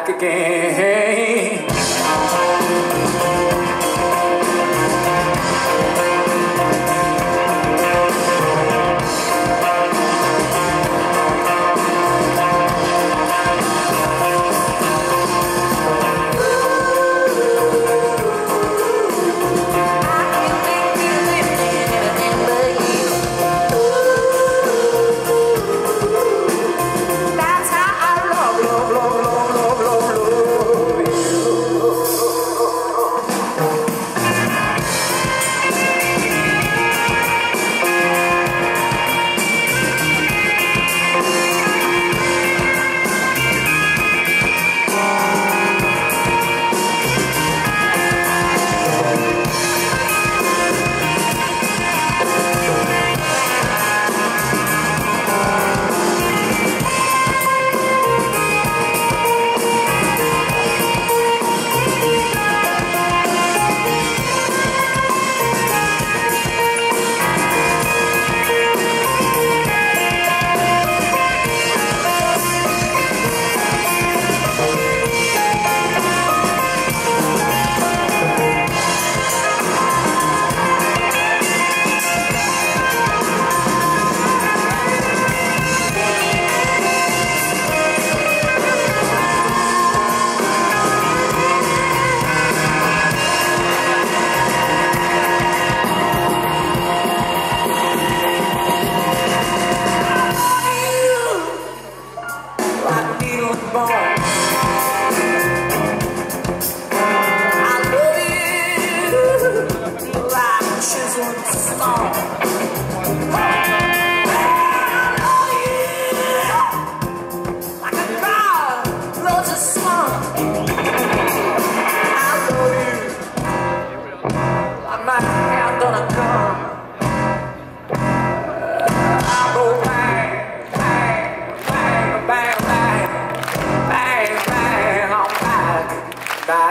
back again.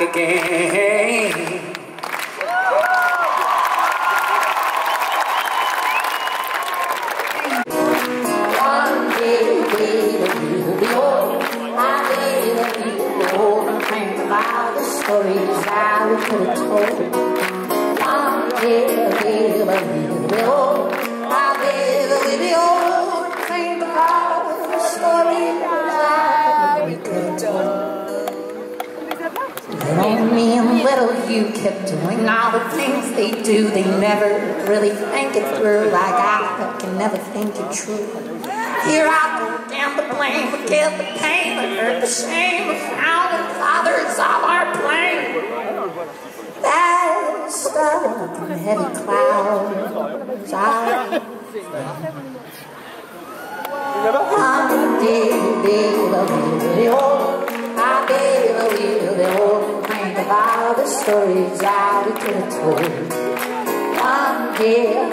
Again. One day, you'll be old. Old. And think about the stories I we could have told. One day, baby, you'll be old. Me and little you kept doing all the things they do. They never really think it through like I can never think it true. Here I go down the blame, forget the pain, I heard the shame of founding fathers of our plane. That stuck in heavy clouds. I one day, baby, we'll be all the stories we could have told.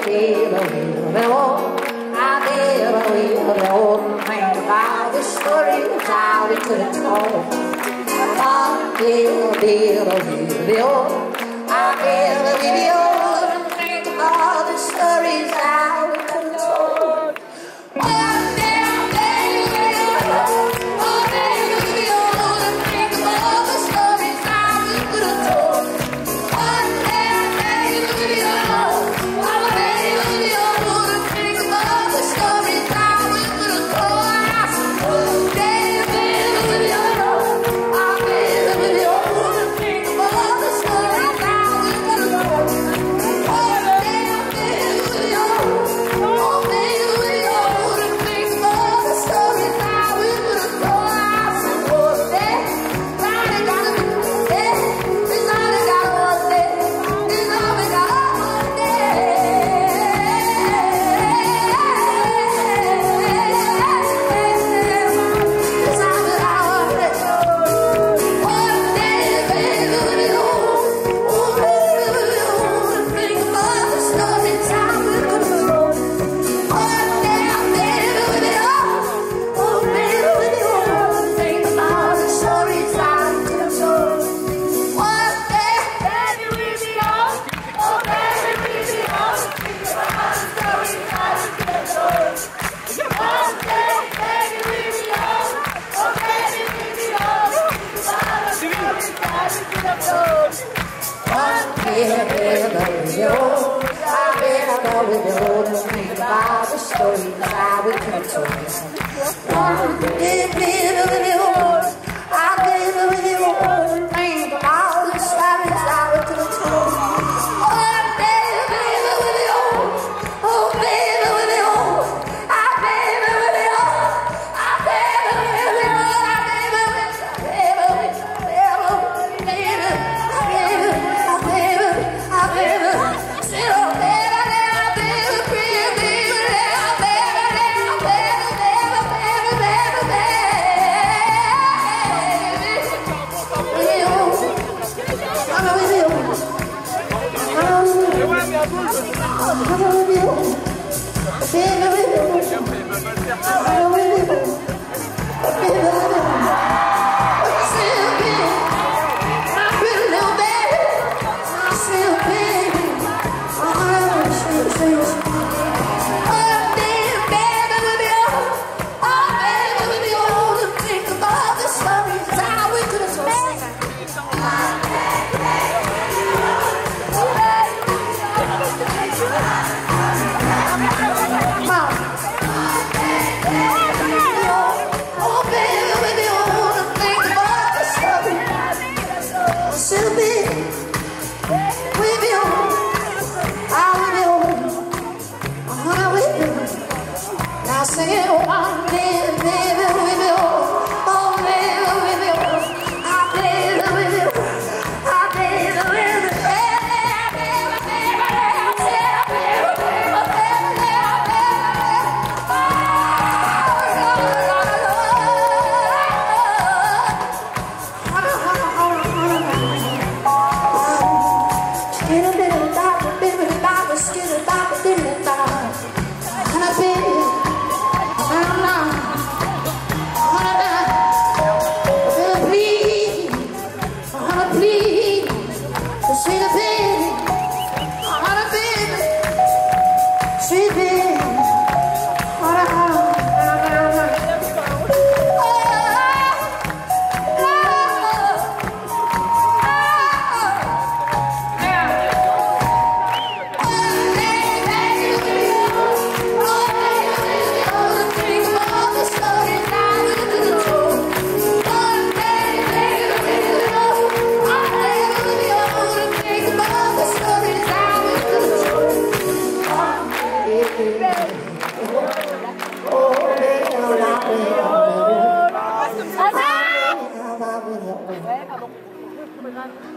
We'll be old. My baby, we'll be old. Of all the stories that we could have told. Day, baby, we'll be old. Baby, we'll be old. Of all the stories that Give me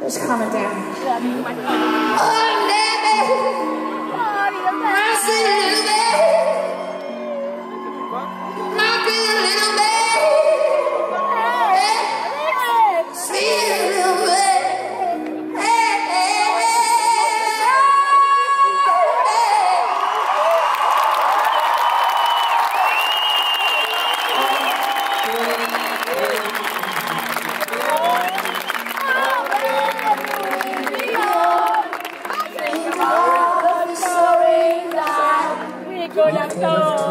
There's coming down. Oh, đắng đời